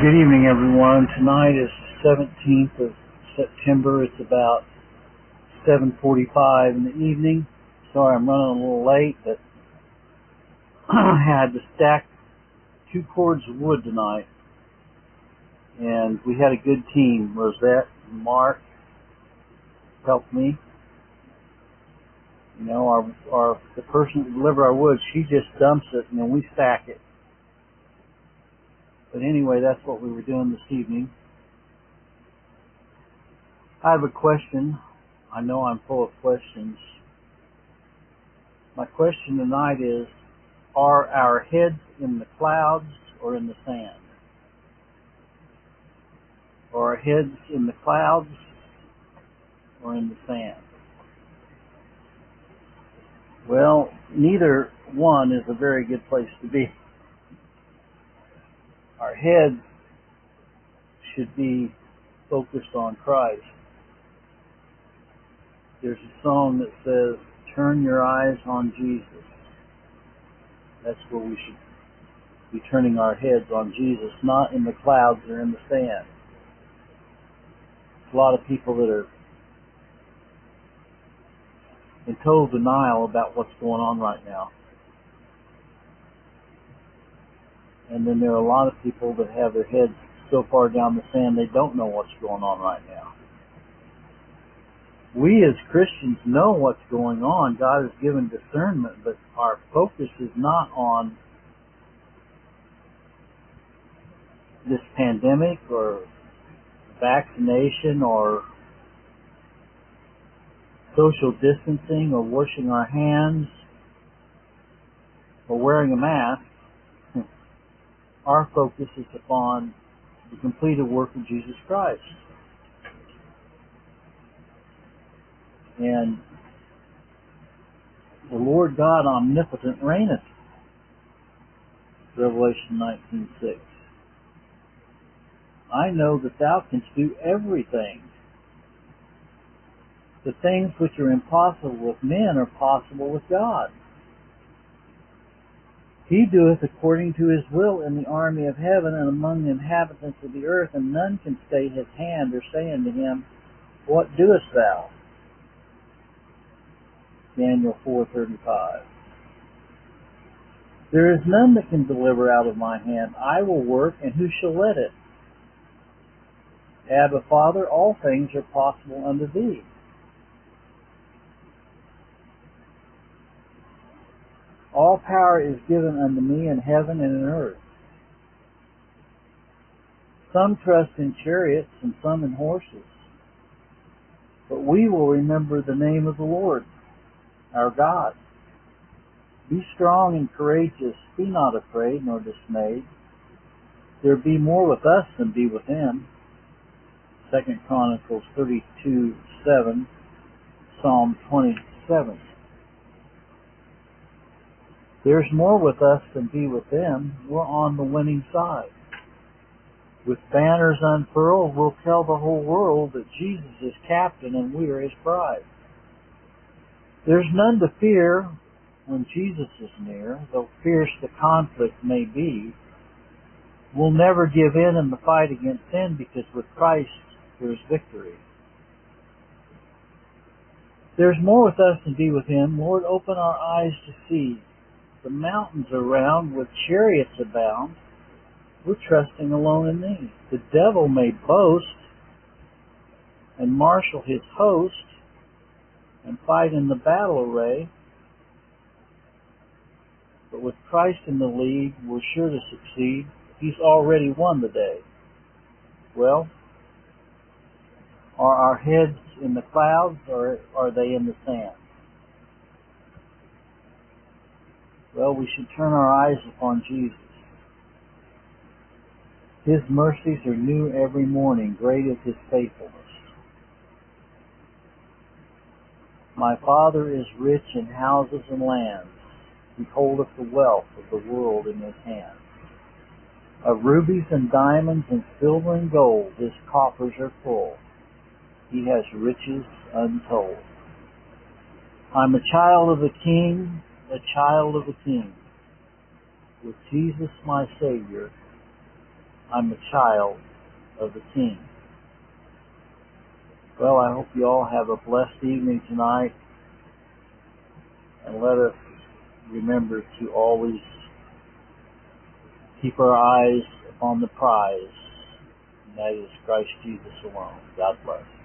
Good evening, everyone. Tonight is the 17th of September. It's about 7:45 in the evening. Sorry, I'm running a little late, but I had to stack two cords of wood tonight, and we had a good team. Rosette and Mark helped me. You know, our our the person that delivered our wood, she just dumps it, and then we stack it. But anyway, that's what we were doing this evening. I have a question. I know I'm full of questions. My question tonight is, are our heads in the clouds or in the sand? Are our heads in the clouds or in the sand? Well, neither one is a very good place to be our heads should be focused on Christ. There's a song that says, Turn your eyes on Jesus. That's where we should be turning our heads on Jesus, not in the clouds or in the sand. A lot of people that are in total denial about what's going on right now. And then there are a lot of people that have their heads so far down the sand they don't know what's going on right now. We as Christians know what's going on. God has given discernment, but our focus is not on this pandemic or vaccination or social distancing or washing our hands or wearing a mask our focus is upon the completed work of Jesus Christ. And the Lord God omnipotent reigneth. Revelation 19.6. I know that thou canst do everything. The things which are impossible with men are possible with God. He doeth according to his will in the army of heaven and among the inhabitants of the earth, and none can stay his hand or say unto him, What doest thou? Daniel 4.35 There is none that can deliver out of my hand. I will work, and who shall let it? Abba, Father, all things are possible unto thee. All power is given unto me in heaven and in earth. Some trust in chariots and some in horses. But we will remember the name of the Lord, our God. Be strong and courageous. Be not afraid nor dismayed. There be more with us than be with them. Second Chronicles 32, 7, Psalm 27. There's more with us than be with them. We're on the winning side. With banners unfurled, we'll tell the whole world that Jesus is captain and we are his bride. There's none to fear when Jesus is near, though fierce the conflict may be. We'll never give in in the fight against sin because with Christ there's victory. There's more with us than be with him. Lord, open our eyes to see the mountains around with chariots abound. We're trusting alone in thee. The devil may boast and marshal his host and fight in the battle array. But with Christ in the lead, we're sure to succeed. He's already won the day. Well, are our heads in the clouds or are they in the sand? Well, we should turn our eyes upon Jesus. His mercies are new every morning. Great is his faithfulness. My Father is rich in houses and lands. He holdeth the wealth of the world in his hands. Of rubies and diamonds and silver and gold his coffers are full. He has riches untold. I'm a child of the King a child of the King. With Jesus my Savior, I'm a child of the King. Well, I hope you all have a blessed evening tonight. And let us remember to always keep our eyes upon the prize, and that is Christ Jesus alone. God bless.